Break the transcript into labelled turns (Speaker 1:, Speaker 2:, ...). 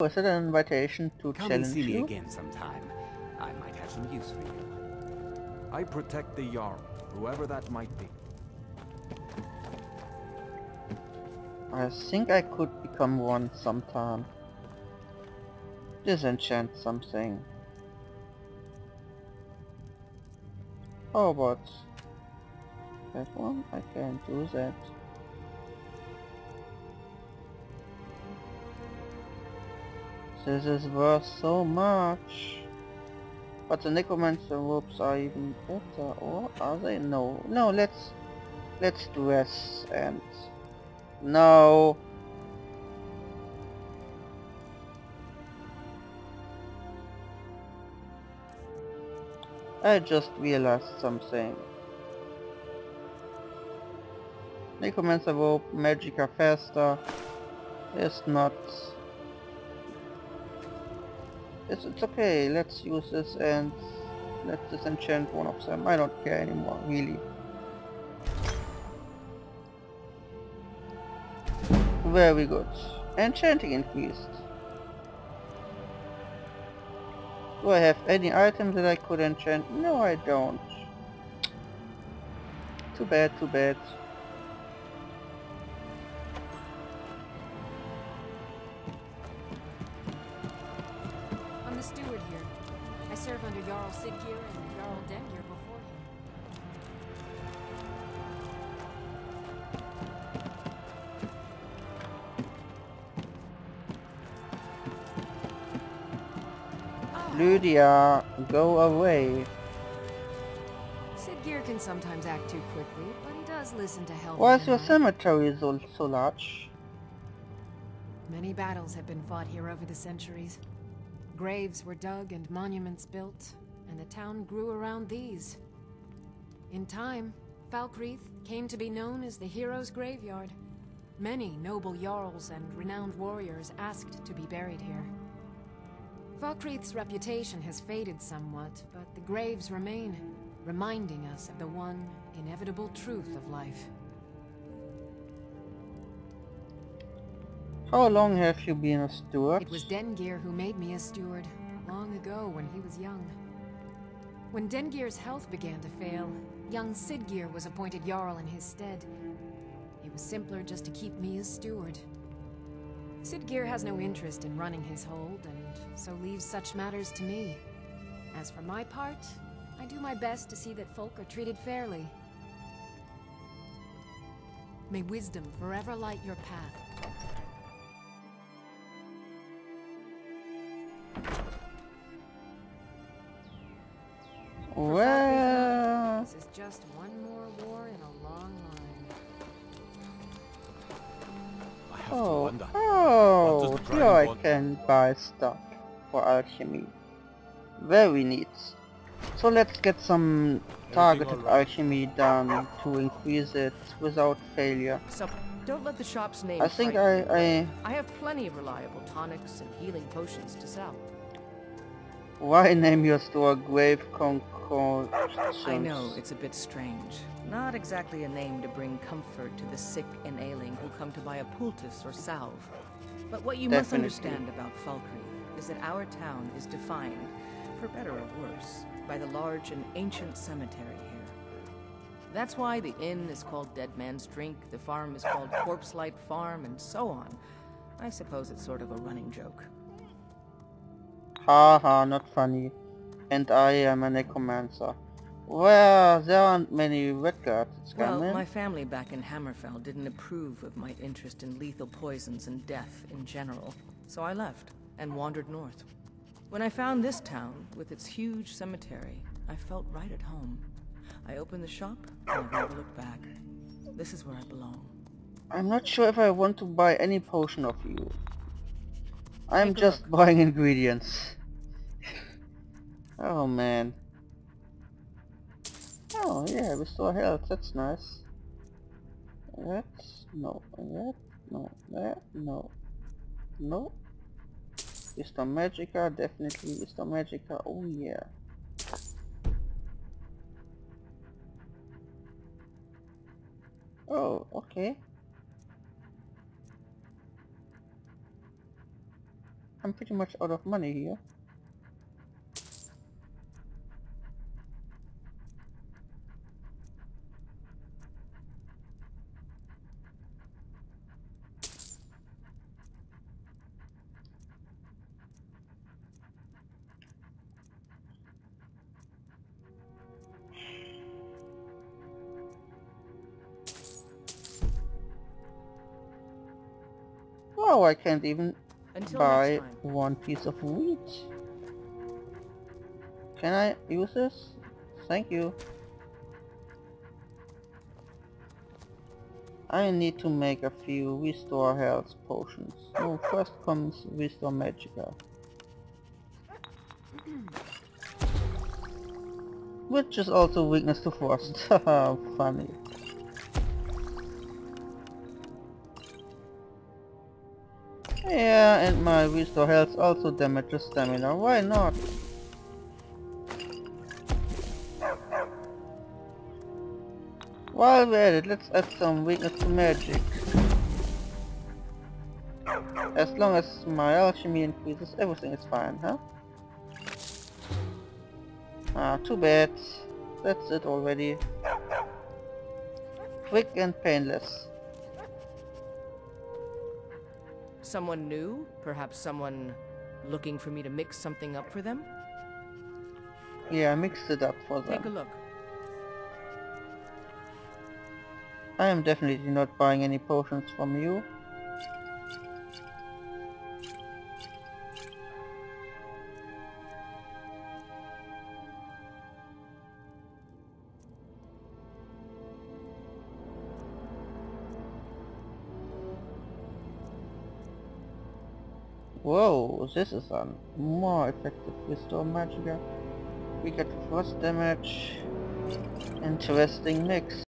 Speaker 1: Was it an invitation to
Speaker 2: Come and
Speaker 1: challenge
Speaker 2: see me again sometime. I might have some use for you.
Speaker 3: I protect the Jarl, whoever that might be.
Speaker 1: I think I could become one sometime. Disenchant something. How about that one? I can do that. This is worth so much. But the necromancer robes are even better, or are they? No. No, let's let's dress and no. I just realized something. Necromancer robe, Magicka faster is not... It's, it's okay, let's use this and let's disenchant one of them. I don't care anymore, really. Very good. Enchanting increased. Do I have any item that I could enchant? No, I don't. Too bad, too bad.
Speaker 4: Under Jarl Siddgeir and Jarl Dengeir before him. Ah,
Speaker 1: Lydia, go away.
Speaker 4: Siddgeir can sometimes act too quickly, but he does listen to help.
Speaker 1: Why is your cemetery so, so large?
Speaker 4: Many battles have been fought here over the centuries. Graves were dug and monuments built, and the town grew around these. In time, Falkreath came to be known as the Hero's Graveyard. Many noble jarls and renowned warriors asked to be buried here. Falkreath's reputation has faded somewhat, but the graves remain, reminding us of the one inevitable truth of life.
Speaker 1: How long have you been a steward?
Speaker 4: It was Dengeir who made me a steward, long ago when he was young. When Dengeir's health began to fail, young Siddgeir was appointed Jarl in his stead. It was simpler just to keep me as steward. Siddgeir has no interest in running his hold, and so leaves such matters to me. As for my part, I do my best to see that folk are treated fairly. May wisdom forever light your path.
Speaker 1: Well,
Speaker 4: This is just one more war in a long line.
Speaker 3: I have to
Speaker 1: oh,
Speaker 3: wonder.
Speaker 1: oh,
Speaker 3: What does
Speaker 1: here I can buy stuff for alchemy. Very neat. So let's get some targeted
Speaker 3: alright?
Speaker 1: alchemy done to increase it without failure.
Speaker 5: So, don't let the shop's name
Speaker 1: I think I. I,
Speaker 5: I have plenty of reliable tonics and healing potions to sell.
Speaker 1: why name your store Grave
Speaker 5: I know, it's a bit strange. Not exactly a name to bring comfort to the sick and ailing who come to buy a poultice or salve. But what you must understand about Falkreath is that our town is defined, for better or worse, by the large and ancient cemetery here. That's why the inn is called Dead Man's Drink, the farm is called Corpse Light Farm, and so on. I suppose it's sort of a running joke.
Speaker 1: Ha ha, not funny. And I am a necromancer. Well, there aren't many red guards,
Speaker 5: Well, my family back in Hammerfell didn't approve of my interest in lethal poisons and death in general, so I left and wandered north. When I found this town, with its huge cemetery, I felt right at home. I opened the shop, and I've never looked back. This is where I belong.
Speaker 1: I'm not sure if I want to buy any potion of you. I'm
Speaker 5: Take
Speaker 1: just buying ingredients. Oh man. Oh yeah, we restore health, that's nice. That, no, that, no, that, no. No. Restore Magicka, definitely restore Magicka, oh yeah. Oh, okay. I'm pretty much out of money here. Oh, I can't even
Speaker 5: Until
Speaker 1: buy one piece of wheat. Can I use this? Thank you. I need to make a few restore health potions. Oh, first comes restore magicka. Which is also weakness to frost. Funny. Yeah, and my restore health also damages stamina. Why not? While we're at it, let's add some weakness to magic. As long as my alchemy increases, everything is fine, huh? Ah, too bad. That's it already. Quick and painless.
Speaker 5: Someone new? Perhaps someone looking for me to mix something up for them?
Speaker 1: Yeah, I mixed it up for them.
Speaker 5: Take a look.
Speaker 1: I am definitely not buying any potions from you. Whoa, this is a more effective restore magicka. We get frost damage. Interesting mix.